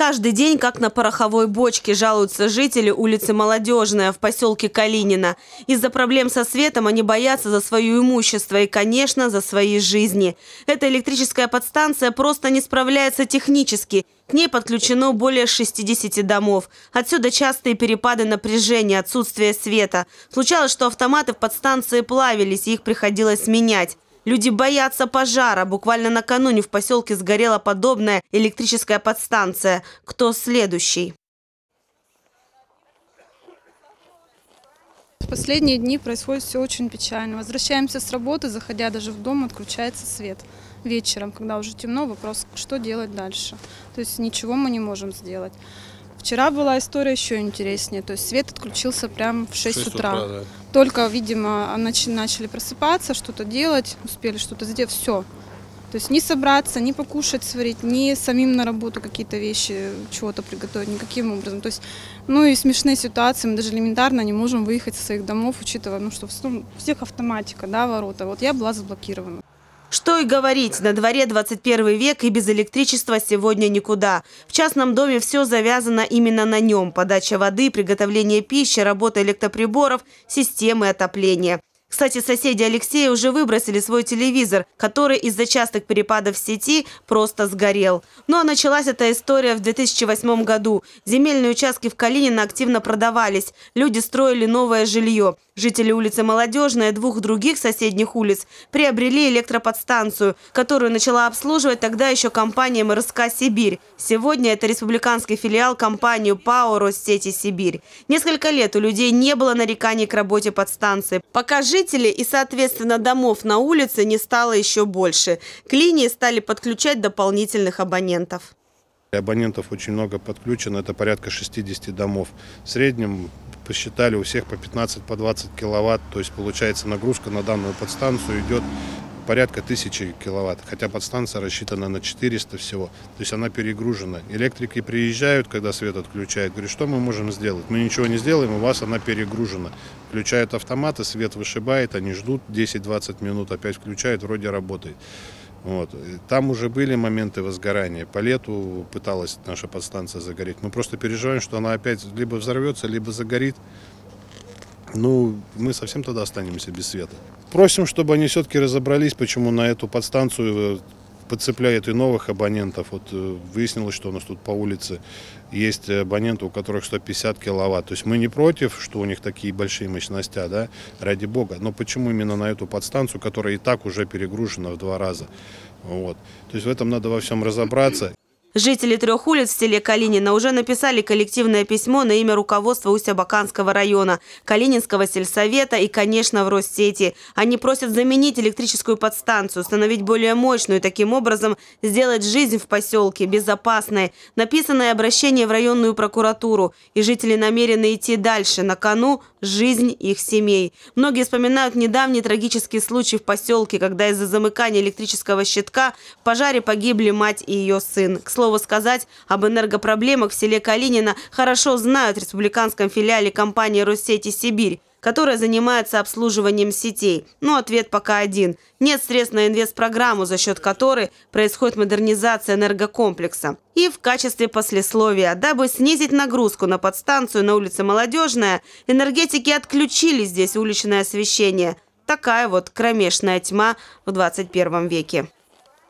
Каждый день, как на пороховой бочке, жалуются жители улицы Молодежная в поселке Калинина. Из-за проблем со светом они боятся за свое имущество и, конечно, за свои жизни. Эта электрическая подстанция просто не справляется технически. К ней подключено более 60 домов. Отсюда частые перепады напряжения, отсутствие света. Случалось, что автоматы в подстанции плавились, и их приходилось менять. Люди боятся пожара. Буквально накануне в поселке сгорела подобная электрическая подстанция. Кто следующий? В последние дни происходит все очень печально. Возвращаемся с работы, заходя даже в дом, отключается свет. Вечером, когда уже темно, вопрос, что делать дальше. То есть ничего мы не можем сделать. Вчера была история еще интереснее. То есть свет отключился прямо в 6, 6 утра. утра да. Только, видимо, начали просыпаться, что-то делать, успели что-то сделать, все. То есть не собраться, не покушать, сварить, не самим на работу какие-то вещи, чего-то приготовить, никаким образом. То есть, ну и смешные ситуации, мы даже элементарно не можем выехать со своих домов, учитывая, ну что, ну, всех автоматика, да, ворота. Вот я была заблокирована. Что и говорить, на дворе 21 век и без электричества сегодня никуда. В частном доме все завязано именно на нем. Подача воды, приготовление пищи, работа электроприборов, системы отопления. Кстати, соседи Алексея уже выбросили свой телевизор, который из-за частых перепадов сети просто сгорел. Ну а началась эта история в 2008 году. Земельные участки в Калинино активно продавались. Люди строили новое жилье. Жители улицы Молодежная и двух других соседних улиц приобрели электроподстанцию, которую начала обслуживать тогда еще компания МРСК «Сибирь». Сегодня это республиканский филиал компании ПАО «Россети Сибирь». Несколько лет у людей не было нареканий к работе подстанции. Пока жителей и, соответственно, домов на улице не стало еще больше. К линии стали подключать дополнительных абонентов. Абонентов очень много подключено, это порядка 60 домов. В среднем посчитали у всех по 15, по 20 киловатт, то есть получается нагрузка на данную подстанцию идет порядка тысячи киловатт, хотя подстанция рассчитана на 400 всего, то есть она перегружена. Электрики приезжают, когда свет отключают, говорят, что мы можем сделать? Мы ничего не сделаем, у вас она перегружена. Включают автоматы, свет вышибает, они ждут 10-20 минут, опять включают, вроде работает. Вот. Там уже были моменты возгорания. По лету пыталась наша подстанция загореть. Мы просто переживаем, что она опять либо взорвется, либо загорит. Ну, мы совсем тогда останемся без света. Просим, чтобы они все-таки разобрались, почему на эту подстанцию э, подцепляет и новых абонентов. Вот э, выяснилось, что у нас тут по улице есть абоненты, у которых 150 киловатт. То есть мы не против, что у них такие большие мощности, да, ради бога. Но почему именно на эту подстанцию, которая и так уже перегружена в два раза? Вот. То есть в этом надо во всем разобраться. Жители трех улиц в селе Калинина уже написали коллективное письмо на имя руководства Усть-Абаканского района, Калининского сельсовета и, конечно, в Россети. Они просят заменить электрическую подстанцию, установить более мощную и таким образом сделать жизнь в поселке безопасной. Написанное обращение в районную прокуратуру. И жители намерены идти дальше. На кону жизнь их семей. Многие вспоминают недавний трагический случай в поселке, когда из-за замыкания электрического щитка в пожаре погибли мать и ее сын. К слову сказать, об энергопроблемах в селе Калинина хорошо знают в республиканском филиале компании «Россети Сибирь» которая занимается обслуживанием сетей. Но ответ пока один. Нет средств на инвестпрограмму, за счет которой происходит модернизация энергокомплекса. И в качестве послесловия, дабы снизить нагрузку на подстанцию на улице Молодежная, энергетики отключили здесь уличное освещение. Такая вот кромешная тьма в 21 веке.